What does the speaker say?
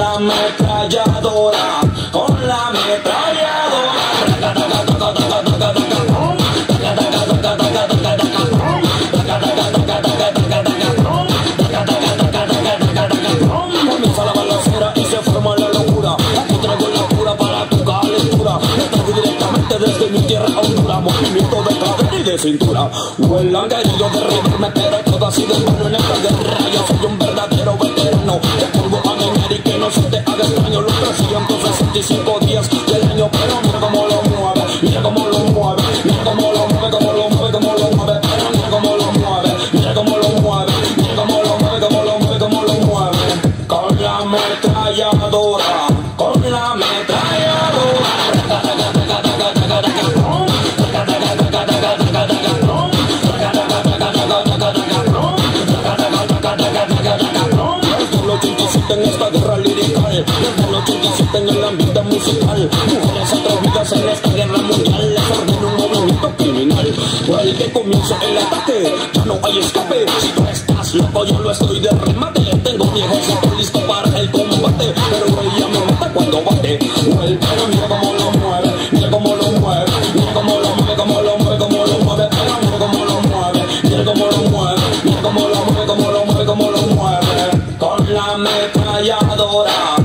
La ametralladora, con la ametralladora. Comienza la balacera y se forma la locura. Aquí traigo la cura para tu calentura. Estoy directamente desde mi tierra a Honduras. Movimiento de cadera y de cintura. Huelan querido derribarme, pero todo ha sido en en esta guerra. 365 días del año, pero mira cómo lo mueve. Mira cómo lo mueve. Mira cómo lo mueve, cómo lo mueve, cómo lo mueve. Pero mira cómo lo mueve. Mira cómo lo mueve. Mira cómo lo mueve, cómo lo mueve, cómo lo mueve. Con la ametralladora. Con la 87 en musical Mujeres atrevidas en esta guerra mundial Le forman un movimiento criminal Por el que comienza el ataque Ya no hay escape Si tú estás loco yo lo estoy de remate Tengo mi ejército listo para el combate Pero ella me mata cuando bate Vuelve, mira cómo lo mueve Mira cómo lo mueve Mira cómo lo mueve, cómo lo mueve, cómo lo mueve Mira cómo lo mueve Mira cómo lo mueve Mira cómo lo mueve, cómo lo mueve, cómo lo mueve Con la ametralladora